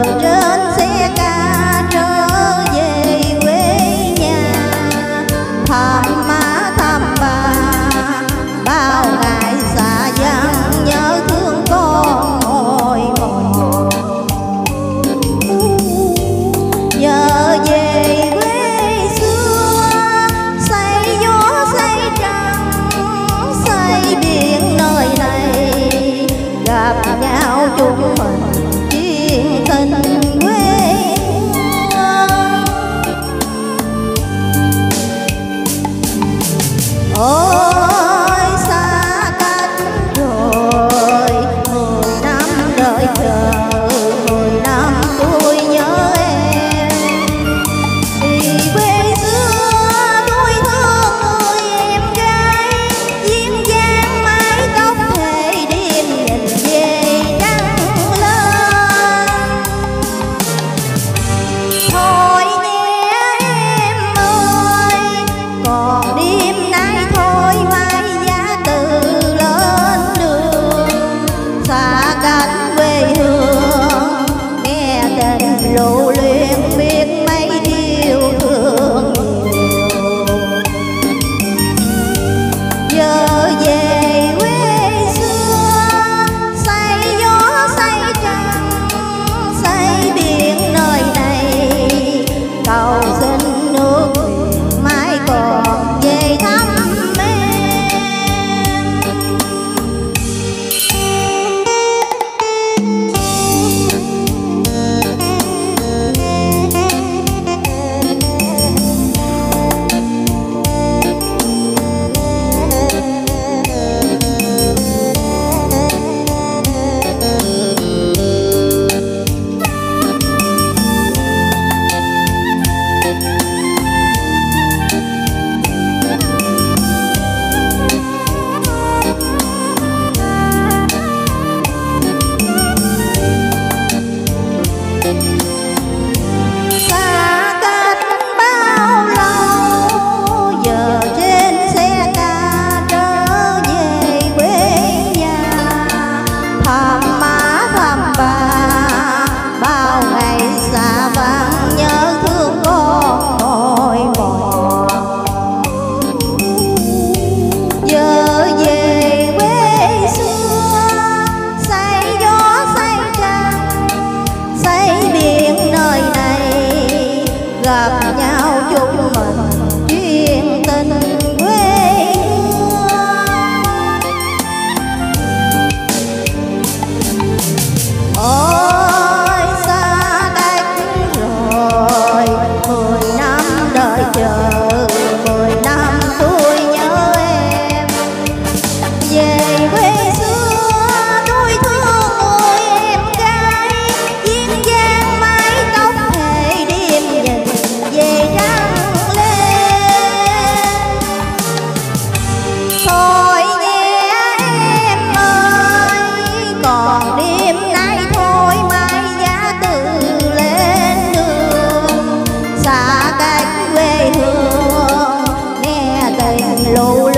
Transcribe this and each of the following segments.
love. Natal. 温柔。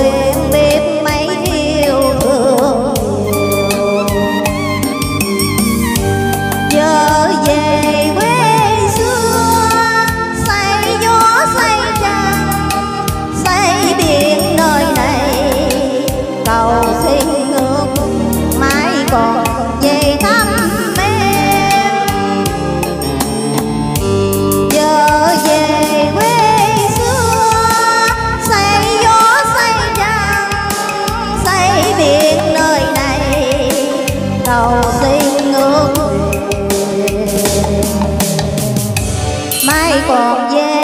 yeah.